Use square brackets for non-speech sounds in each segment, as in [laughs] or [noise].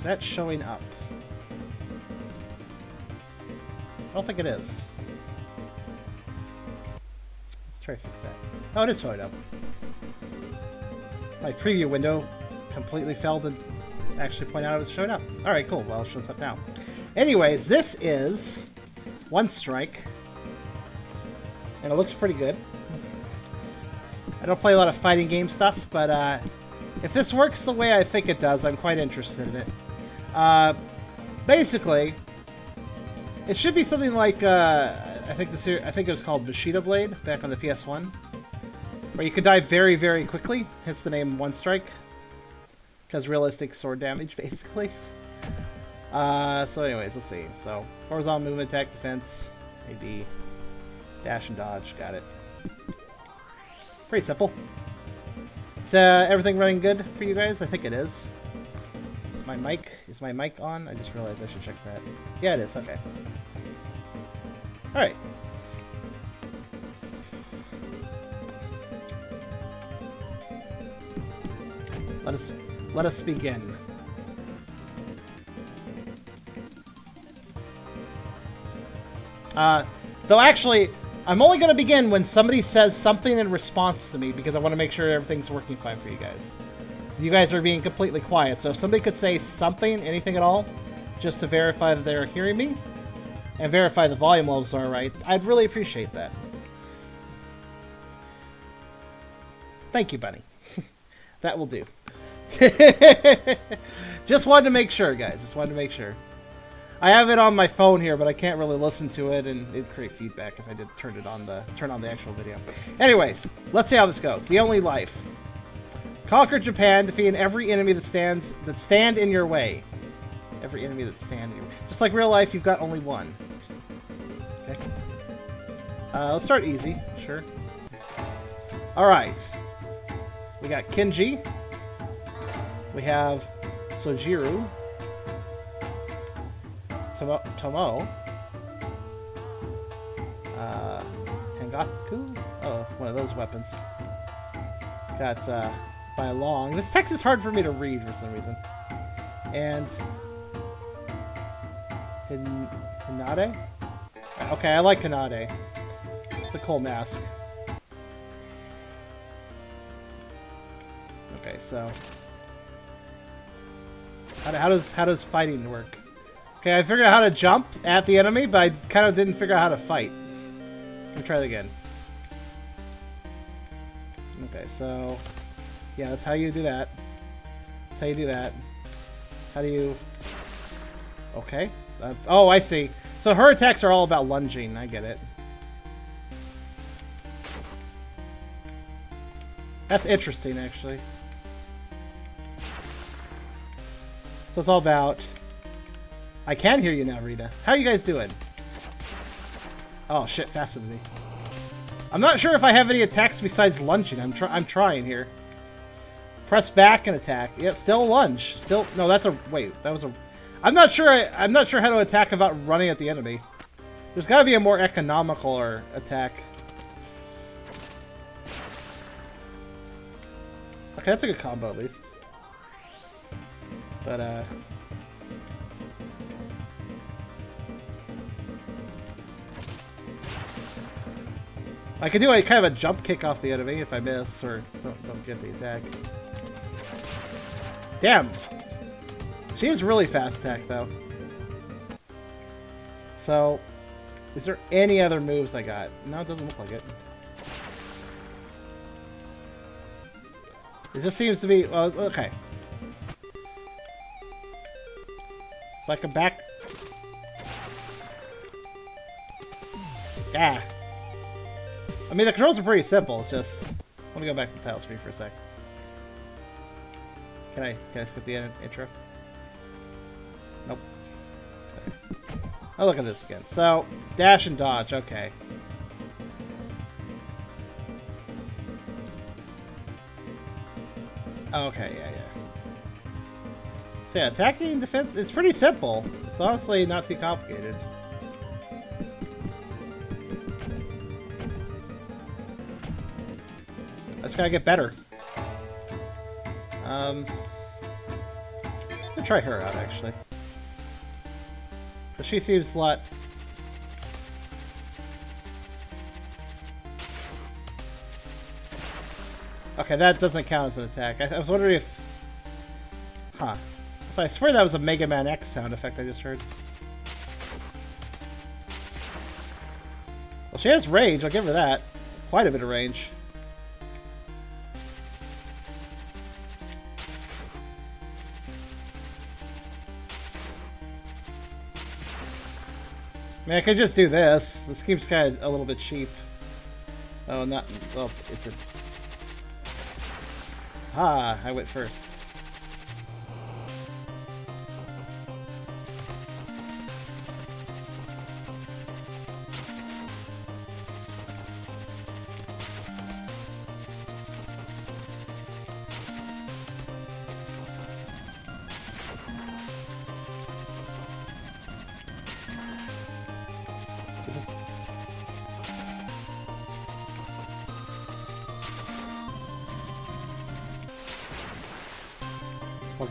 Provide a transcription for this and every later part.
Is that showing up? I don't think it is. Let's try to fix that. Oh, it is showing up. My preview window completely failed to actually point out it was showing up. Alright, cool. Well, it shows up now. Anyways, this is One Strike. And it looks pretty good. I don't play a lot of fighting game stuff, but uh, if this works the way I think it does, I'm quite interested in it. Uh, basically, it should be something like uh, I think the I think it was called Bushido Blade back on the PS1, where you could die very very quickly. Hence the name One Strike, because realistic sword damage [laughs] basically. Uh, so anyways, let's see. So horizontal movement, attack, defense, maybe dash and dodge. Got it. Pretty simple. Is uh, everything running good for you guys? I think it is. This Is my mic my mic on? I just realized I should check that. Yeah, it is. Okay. All right. Let us let us begin. Uh, though actually, I'm only going to begin when somebody says something in response to me because I want to make sure everything's working fine for you guys. You guys are being completely quiet, so if somebody could say something, anything at all, just to verify that they're hearing me, and verify the volume levels are right, I'd really appreciate that. Thank you, Bunny. [laughs] that will do. [laughs] just wanted to make sure, guys. Just wanted to make sure. I have it on my phone here, but I can't really listen to it, and it'd create feedback if I did turn it on the turn on the actual video. Anyways, let's see how this goes. The only life. Conquer Japan, defeating every enemy that stands that stand in your way. Every enemy that stand in your way. Just like real life, you've got only one. Okay. Uh, let's start easy, sure. Alright. We got Kenji. We have Sojiru. Tomo, Tomo. Uh, Hengaku? Oh, one of those weapons. Got, uh, by long. This text is hard for me to read for some reason. And Hin Hinade? Okay, I like Hinade. It's a cool mask. Okay, so how, how does how does fighting work? Okay, I figured out how to jump at the enemy, but I kind of didn't figure out how to fight. Let me try it again. Okay, so yeah, that's how you do that. That's how you do that. How do you... Okay. Oh, I see. So her attacks are all about lunging. I get it. That's interesting, actually. So it's all about... I can hear you now, Rita. How you guys doing? Oh, shit, faster than me. I'm not sure if I have any attacks besides lunging. I'm, try I'm trying here. Press back and attack. Yeah, still lunge. Still, no, that's a, wait, that was a, I'm not sure, I, I'm not sure how to attack without running at the enemy. There's gotta be a more economical or attack. Okay, that's a good combo at least. But, uh... I can do a kind of a jump kick off the enemy if I miss or don't, don't get the attack. Damn! She is really fast attack, though. So, is there any other moves I got? No, it doesn't look like it. It just seems to be... Well, okay. It's like a back... Yeah. I mean, the controls are pretty simple. It's just... Let me go back to the title screen for a sec. Can I, can I skip the intro? Nope. [laughs] I'll look at this again. So, dash and dodge, okay. Okay, yeah, yeah. So yeah, attacking and defense, it's pretty simple. It's honestly not too complicated. I just gotta get better. Um, I'll try her out, actually. But she seems a lot... Okay, that doesn't count as an attack. I, I was wondering if... Huh. So I swear that was a Mega Man X sound effect I just heard. Well, she has range, I'll give her that. Quite a bit of range. Mean, I could just do this. This seems kind of a little bit cheap. Oh, not... Well, it's a... Ah, I went first.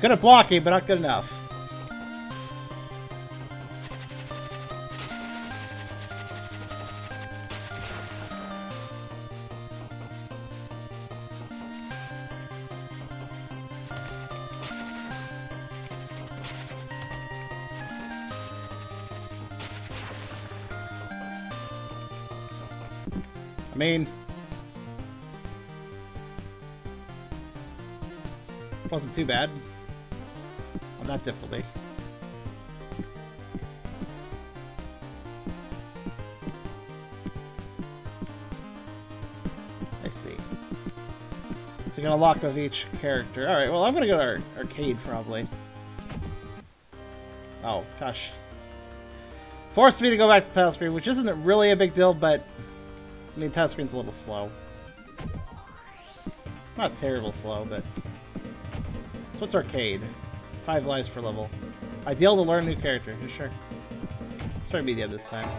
Good at blocking, but not good enough. I mean... Wasn't too bad. That difficulty. I see. So you're gonna lock with each character. Alright, well I'm gonna go to ar arcade probably. Oh, gosh. Forced me to go back to title screen, which isn't really a big deal, but I mean title screen's a little slow. Not terrible slow, but so what's arcade? Five lives per level. Ideal to learn new character, for sure. Start medium this time.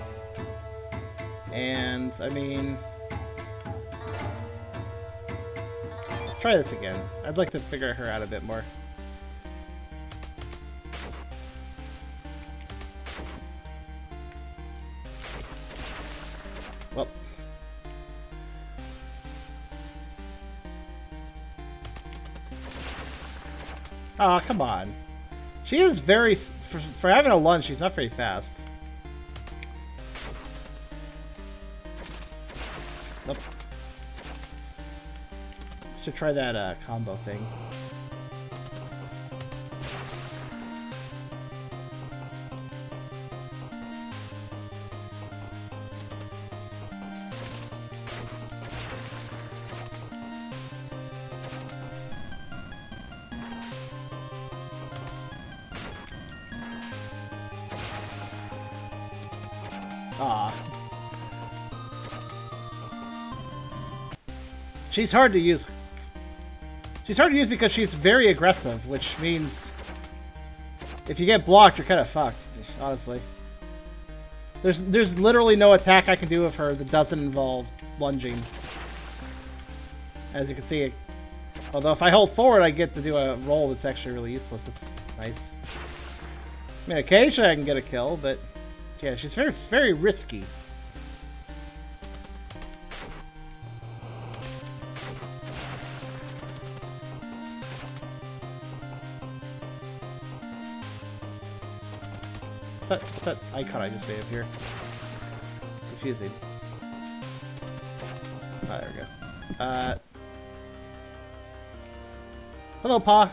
And, I mean... Let's try this again. I'd like to figure her out a bit more. Well. Aw, oh, come on. She is very... For, for having a lunch, she's not very fast. Nope. Should try that uh, combo thing. She's hard to use. She's hard to use because she's very aggressive, which means if you get blocked, you're kind of fucked, honestly. There's there's literally no attack I can do with her that doesn't involve lunging. As you can see, although if I hold forward, I get to do a roll that's actually really useless. It's nice. I mean, occasionally I can get a kill, but yeah, she's very, very risky. That, that icon I just made up here. Confusing. Oh, there we go. Uh, hello, Pa.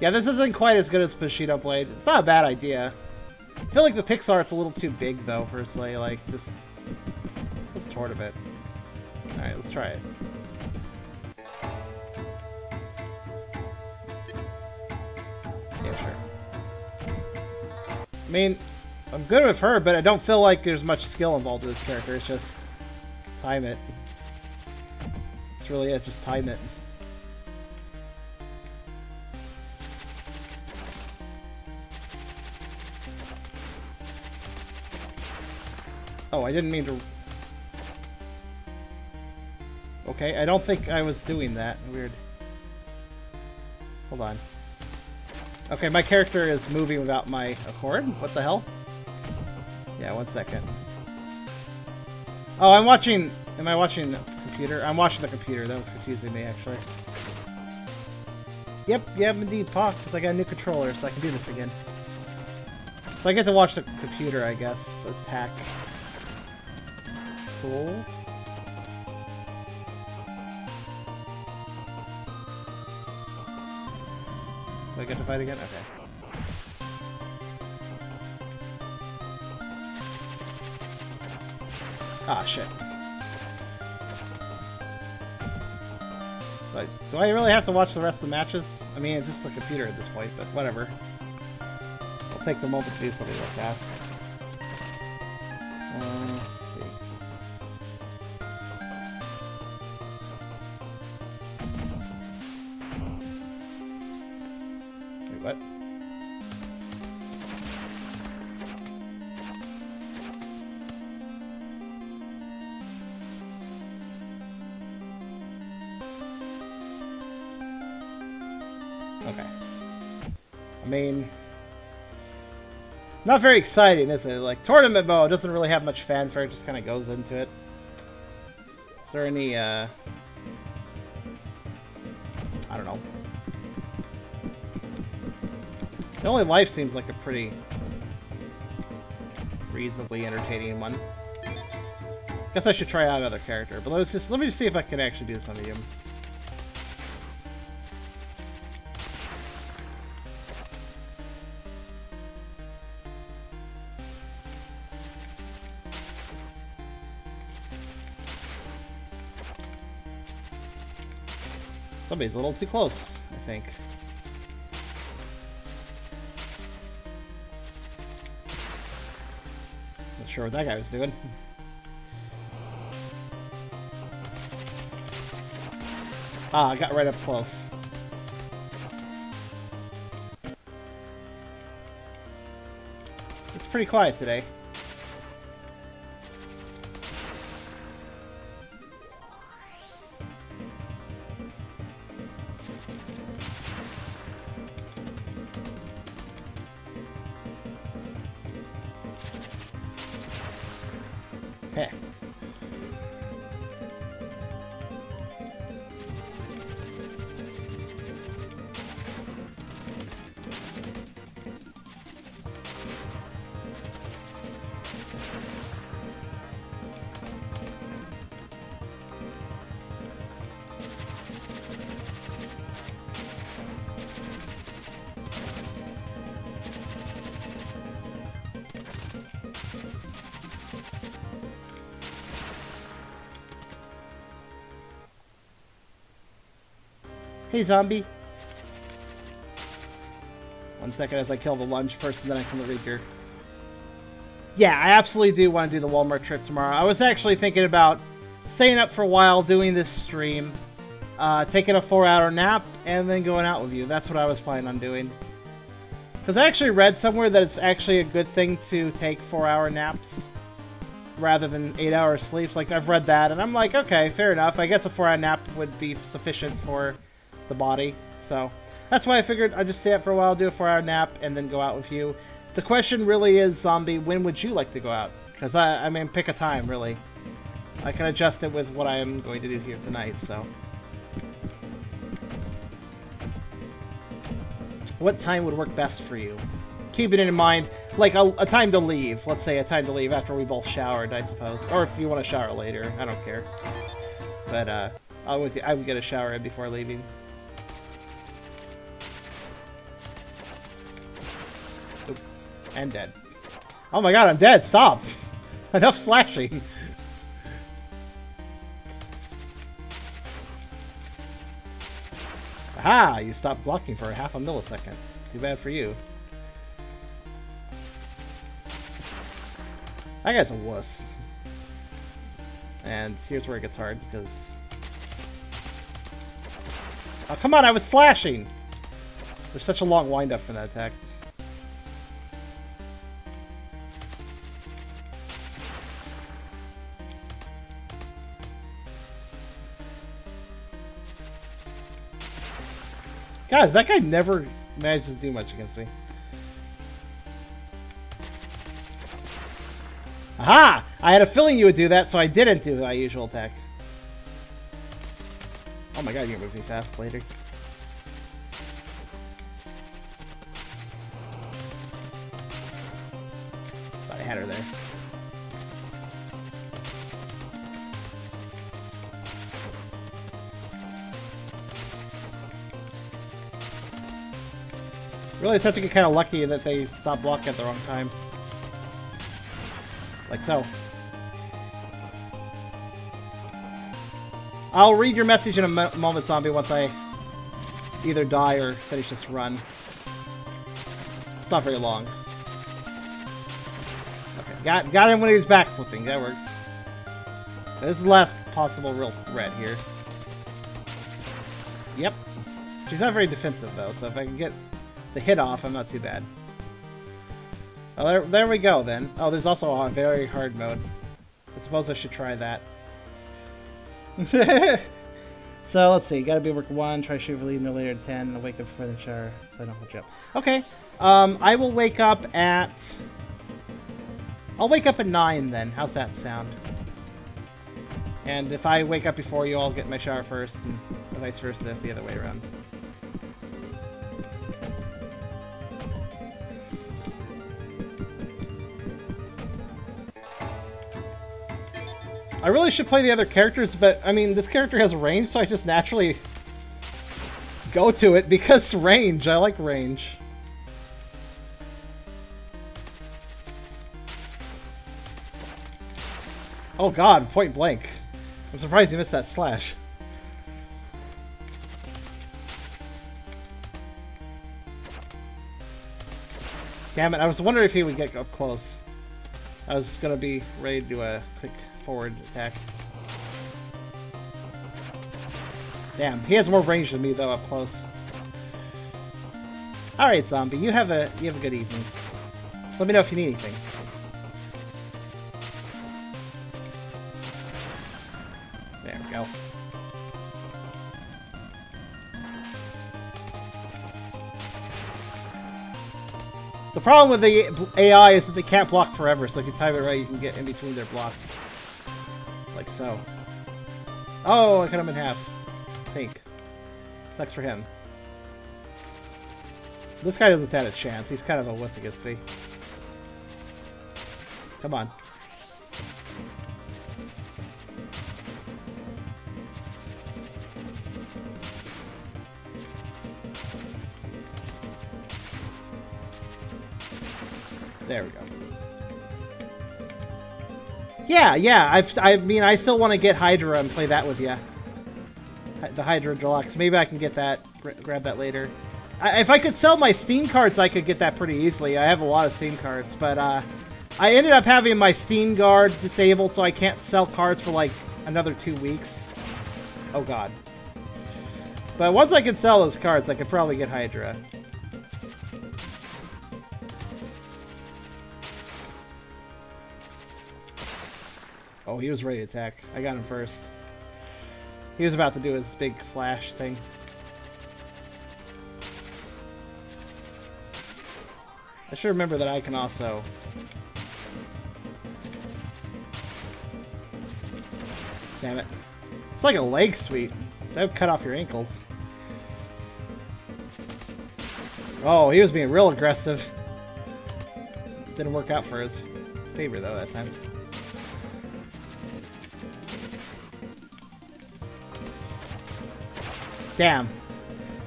Yeah, this isn't quite as good as Bushido Blade. It's not a bad idea. I feel like the pixel art's a little too big, though, personally. Like, just... Let's toward a bit. Alright, let's try it. I mean, I'm good with her, but I don't feel like there's much skill involved with this character. It's just... Time it. It's really it, just time it. Oh, I didn't mean to... Okay, I don't think I was doing that. Weird. Hold on. Okay, my character is moving without my accord. What the hell? Yeah, one second. Oh, I'm watching... Am I watching the computer? I'm watching the computer. That was confusing me, actually. Yep, yep, indeed, Paw, because I got a new controller, so I can do this again. So I get to watch the computer, I guess. Attack. Cool. Do I get to fight again? Okay. Ah, shit. But do I really have to watch the rest of the matches? I mean, it's just the computer at this point, but whatever. I'll take the moment to do something real fast. Not very exciting, is it? Like, tournament mode doesn't really have much fanfare, it just kind of goes into it. Is there any, uh... I don't know. The only life seems like a pretty reasonably entertaining one. Guess I should try out another character, but let's just let me just see if I can actually do some of them. Somebody's a little too close, I think. Not sure what that guy was doing. Ah, I got right up close. It's pretty quiet today. 嗨 Zombie. One second as I kill the lunge person, then I kill the Reeker. Yeah, I absolutely do want to do the Walmart trip tomorrow. I was actually thinking about staying up for a while, doing this stream, uh, taking a four-hour nap, and then going out with you. That's what I was planning on doing. Because I actually read somewhere that it's actually a good thing to take four-hour naps rather than eight-hour sleeps. Like, I've read that, and I'm like, okay, fair enough. I guess a four-hour nap would be sufficient for the body. So that's why I figured I'd just stay up for a while, do a four-hour nap, and then go out with you. The question really is, Zombie, when would you like to go out? Because I, I mean, pick a time, really. I can adjust it with what I am going to do here tonight, so... What time would work best for you? Keeping it in mind, like a, a time to leave. Let's say a time to leave after we both showered, I suppose. Or if you want to shower later, I don't care. But, uh, I would, I would get a shower before leaving. And dead. Oh my god, I'm dead! Stop! [laughs] Enough slashing! Aha! You stopped blocking for a half a millisecond. Too bad for you. That guy's a wuss. And here's where it gets hard, because... Oh, come on, I was slashing! There's such a long windup for that attack. God, that guy never manages to do much against me. Aha! I had a feeling you would do that, so I didn't do my usual attack. Oh my god, you're moving fast later. Really just have to get kind of lucky that they stop blocking at the wrong time. Like so. I'll read your message in a mo moment, zombie, once I either die or finish this run. It's not very long. Okay, got, got him when he was back flipping. That works. This is the last possible real threat here. Yep. She's not very defensive, though, so if I can get the hit off, I'm not too bad. Oh, there, there we go, then. Oh, there's also a very hard mode. I suppose I should try that. [laughs] so, let's see. Gotta be work 1, try shoot for lead no later than 10, I'll wake up before the shower, so I don't you up. Okay, um, I will wake up at... I'll wake up at 9, then. How's that sound? And if I wake up before you, I'll get my shower first, and vice versa, the other way around. I really should play the other characters, but, I mean, this character has range, so I just naturally go to it because [laughs] range. I like range. Oh god, point blank. I'm surprised you missed that slash. Damn it, I was wondering if he would get up close. I was gonna be ready to uh, do a quick forward attack. Damn, he has more range than me though up close. Alright, zombie, you have a you have a good evening. Let me know if you need anything. There we go. The problem with the AI is that they can't block forever, so if you time it right, you can get in between their blocks. So. Oh, I cut him in half. Pink. Sucks for him. This guy doesn't stand a chance. He's kind of a wuss against me. Come on. Yeah, yeah. I've, I mean, I still want to get Hydra and play that with you. The Hydra Deluxe. Maybe I can get that, grab that later. I, if I could sell my Steam cards, I could get that pretty easily. I have a lot of Steam cards, but uh, I ended up having my Steam Guard disabled, so I can't sell cards for like another two weeks. Oh god. But once I can sell those cards, I could probably get Hydra. He was ready to attack. I got him first. He was about to do his big slash thing. I should remember that I can also... Damn it. It's like a leg sweep. That would cut off your ankles. Oh, he was being real aggressive. Didn't work out for his favor, though, that time. Damn.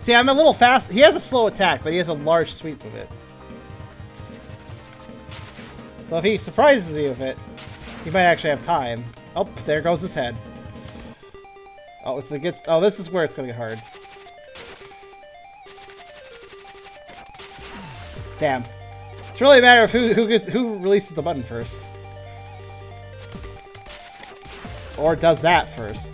See, I'm a little fast. He has a slow attack, but he has a large sweep with it. So if he surprises me with it, he might actually have time. Oh, there goes his head. Oh, it's, it gets. Oh, this is where it's gonna get hard. Damn. It's really a matter of who who gets who releases the button first, or does that first.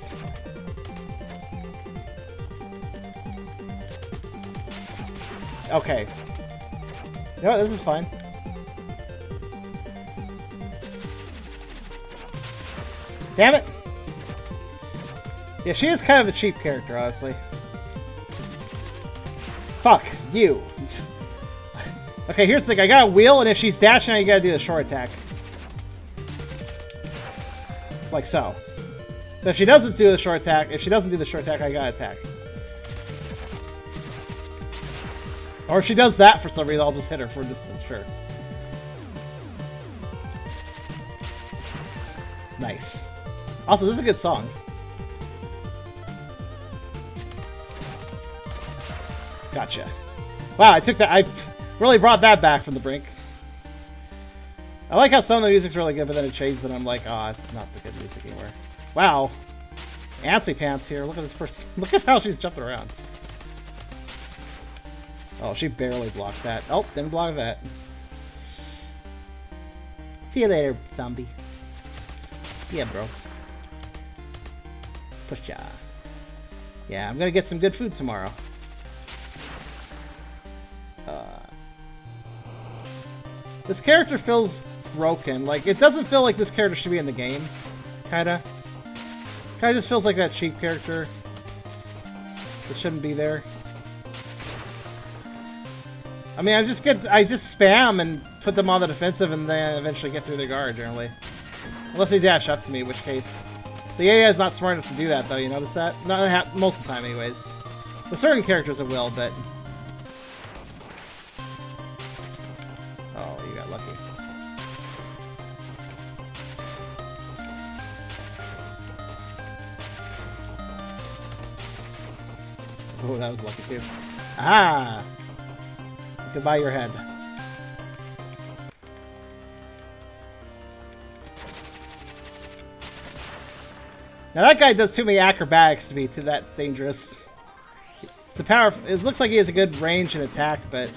Okay. No, this is fine. Damn it! Yeah, she is kind of a cheap character, honestly. Fuck, you. [laughs] okay, here's the thing. I got a wheel, and if she's dashing, you gotta do the short attack. Like so. So if she doesn't do the short attack, if she doesn't do the short attack, I gotta attack. Or if she does that for some reason, I'll just hit her for distance, sure. Nice. Also, this is a good song. Gotcha. Wow, I took that. I really brought that back from the brink. I like how some of the music's really good, but then it changes and I'm like, oh, it's not the good music anymore. Wow. Antsy Pants here. Look at this person. [laughs] Look at how she's jumping around. Oh, she barely blocked that. Oh, didn't block that. See you later, zombie. Yeah, bro. Push ya. Yeah, I'm gonna get some good food tomorrow. Uh, this character feels broken. Like, it doesn't feel like this character should be in the game. Kinda. Kinda just feels like that cheap character. It shouldn't be there. I mean, I just get, I just spam and put them on the defensive and then eventually get through their guard, generally. Unless they dash up to me, which case. The AI is not smart enough to do that, though, you notice that? Not most of the time, anyways. With certain characters it will, but... Oh, you got lucky. Oh, that was lucky, too. Ah! Goodbye your head. Now that guy does too many acrobatics to be too that dangerous. It's a power. It looks like he has a good range and attack, but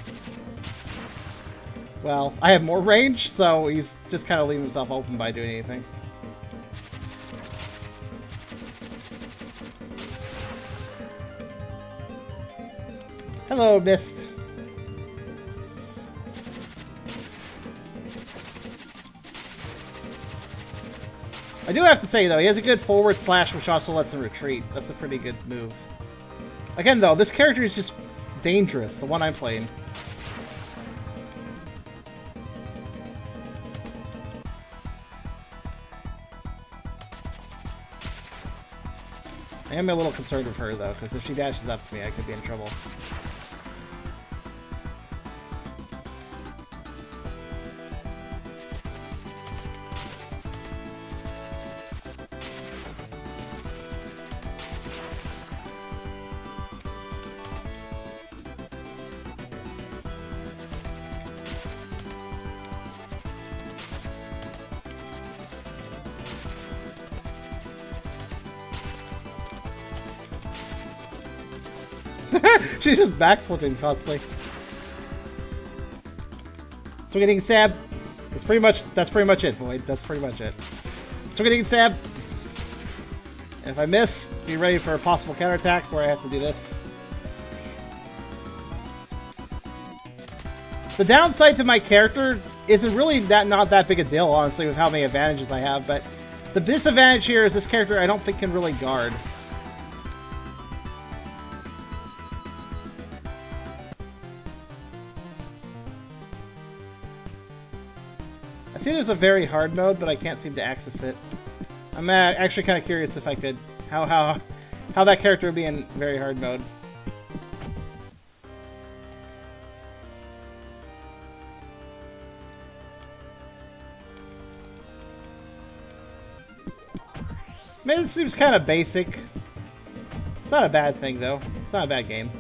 well, I have more range, so he's just kind of leaving himself open by doing anything. Hello, Mist. I do have to say, though, he has a good forward slash, which also lets him retreat. That's a pretty good move. Again, though, this character is just dangerous, the one I'm playing. I am a little concerned with her, though, because if she dashes up to me, I could be in trouble. Just backflipping constantly. Swinging Sab. That's pretty much that's pretty much it, Void. That's pretty much it. Swinging Sab. And if I miss, be ready for a possible counterattack where I have to do this. The downside to my character isn't really that not that big a deal, honestly, with how many advantages I have, but the disadvantage here is this character I don't think can really guard. See there's a very hard mode, but I can't seem to access it. I'm actually kind of curious if I could, how, how, how that character would be in very hard mode. I mean, it seems kind of basic. It's not a bad thing, though. It's not a bad game.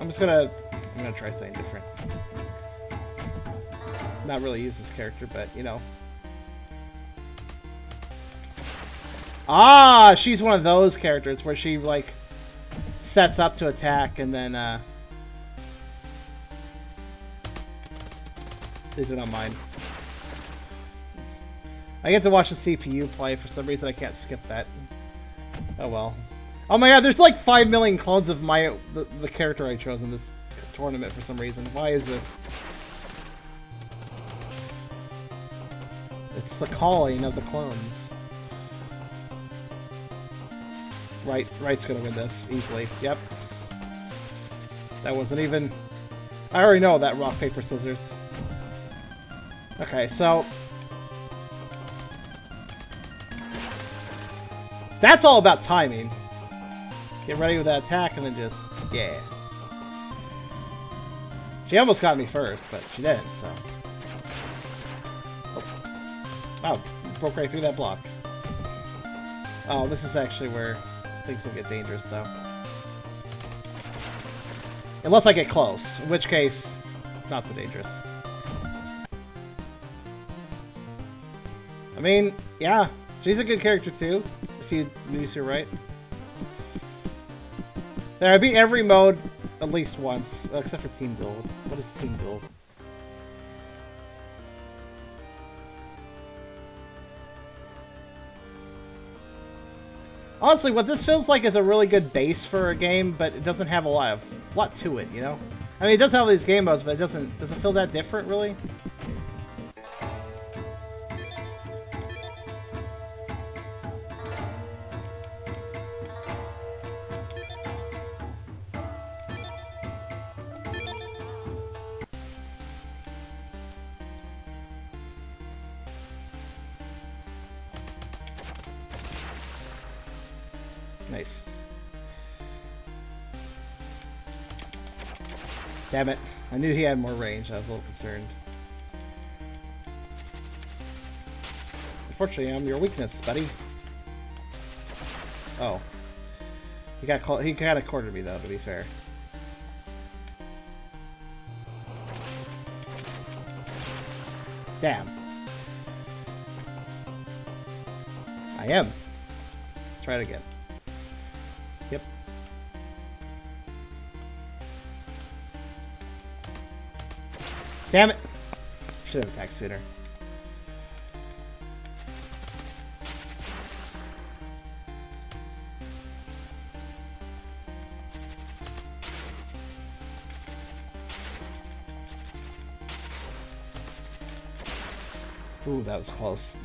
I'm just gonna... I'm gonna try something different not really use this character, but, you know. Ah, she's one of those characters where she, like, sets up to attack and then, uh... These are not mine. I get to watch the CPU play. For some reason, I can't skip that. Oh well. Oh my god, there's like 5 million clones of my the, the character I chose in this tournament for some reason. Why is this? It's the calling of the clones. Right, right's gonna win this, easily. Yep. That wasn't even... I already know that rock, paper, scissors. Okay, so... That's all about timing. Get ready with that attack and then just... Yeah. She almost got me first, but she didn't, so... Oh. broke right through that block. Oh, this is actually where things will get dangerous, though. Unless I get close, in which case, not so dangerous. I mean, yeah, she's a good character too, if you use her right. There, I beat every mode at least once, except for Team Build. What is Team Build? Honestly, what this feels like is a really good base for a game, but it doesn't have a lot of lot to it, you know? I mean, it does have all these game modes, but it doesn't doesn't feel that different, really. Damn it. I knew he had more range. I was a little concerned. Unfortunately, I'm your weakness, buddy. Oh. He got. He kind of cornered me, though, to be fair. Damn. I am. try it again. Damn it! Should have attacked sooner. Ooh, that was close.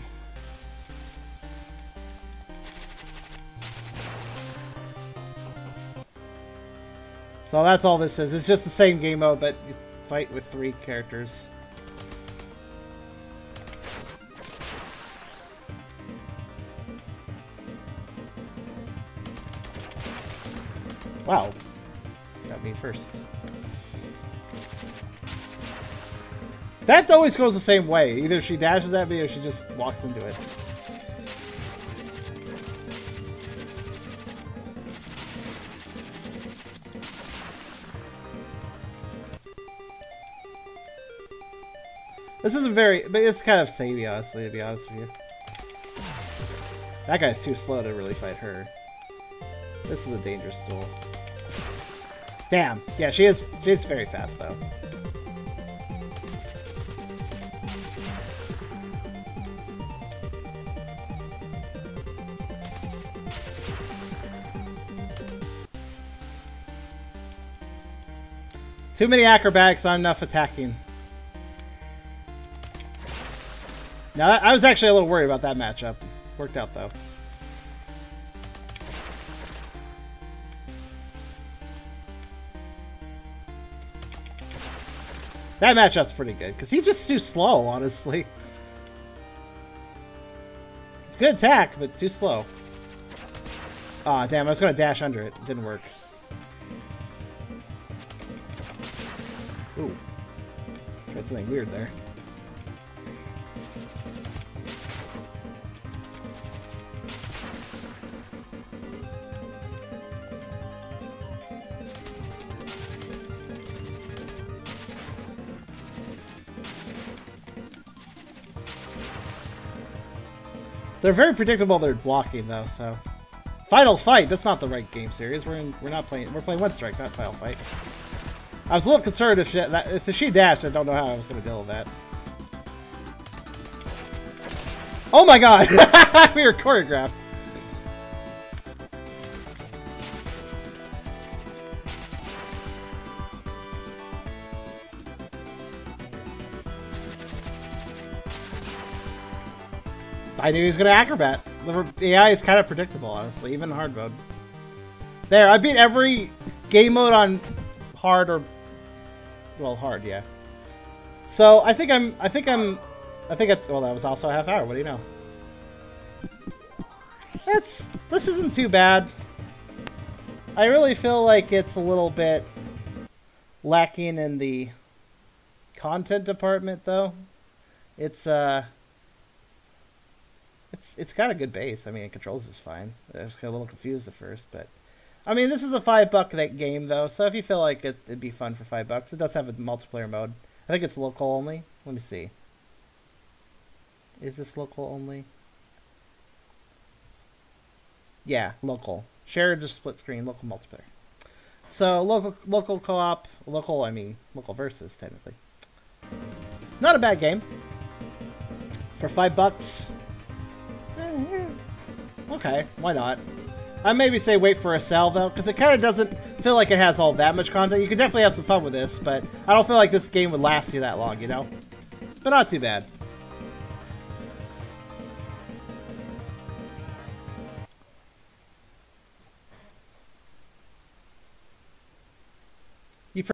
So that's all this is. It's just the same game mode, but fight with three characters. Wow. Got me first. That always goes the same way. Either she dashes at me or she just walks into it. This isn't very, but it's kind of samey, honestly, to be honest with you. That guy's too slow to really fight her. This is a dangerous duel. Damn. Yeah, she is, she's very fast, though. Too many acrobatics, not enough attacking. Now, I was actually a little worried about that matchup. Worked out, though. That matchup's pretty good, because he's just too slow, honestly. Good attack, but too slow. Aw, oh, damn, I was going to dash under it. it. Didn't work. Ooh. Tried something weird there. They're very predictable. They're blocking though, so. Final Fight. That's not the right game series. We're in. We're not playing. We're playing One Strike, not Final Fight. I was a little concerned if she, if she dashed. I don't know how I was going to deal with that. Oh my god! [laughs] we were choreographed. I knew he was going to acrobat. The AI is kind of predictable, honestly, even hard mode. There, I beat every game mode on hard or well, hard, yeah. So I think I'm. I think I'm. I think it's. Well, that was also a half hour. What do you know? It's. This isn't too bad. I really feel like it's a little bit lacking in the content department, though. It's uh. It's it's got a good base. I mean, it controls is fine. I was a little confused at first, but I mean, this is a five buck that game though, so if you feel like it, it'd be fun for five bucks, it does have a multiplayer mode. I think it's local only. Let me see. Is this local only? Yeah, local. Share just split screen, local multiplayer. So local local co-op, local I mean local versus technically. Not a bad game. For five bucks. Okay, why not? I maybe say wait for a sale though, because it kind of doesn't feel like it has all that much content. You can definitely have some fun with this, but I don't feel like this game would last you that long, you know? But not too bad.